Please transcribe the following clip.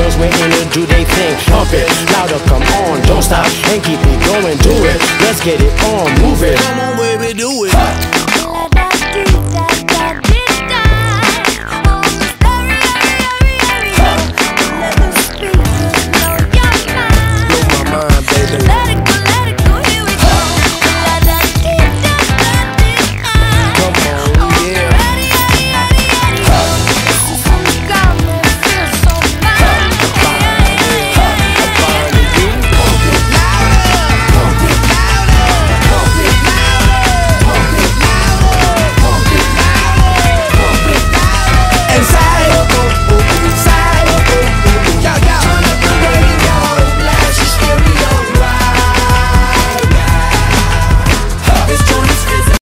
girls waiting to do they thing. Pump it, louder, come on, don't stop and keep it going. Do it, let's get it on, move it.